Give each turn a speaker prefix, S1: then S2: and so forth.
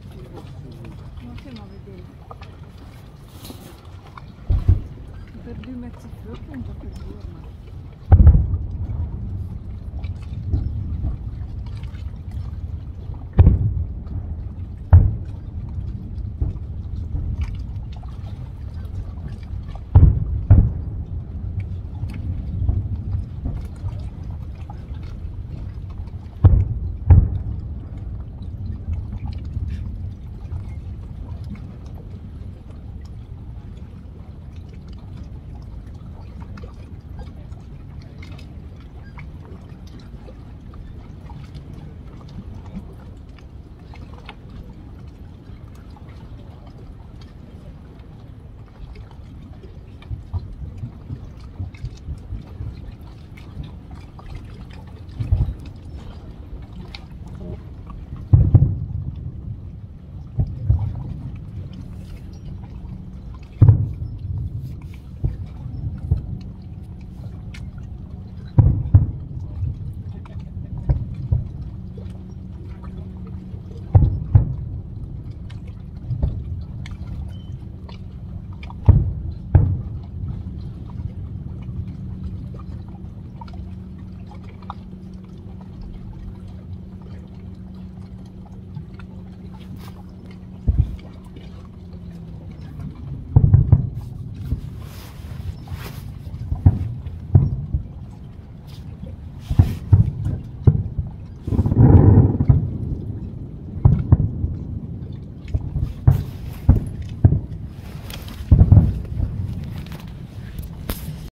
S1: Non stiamo a vedere. Per due mezzi fiori un po' per giorno.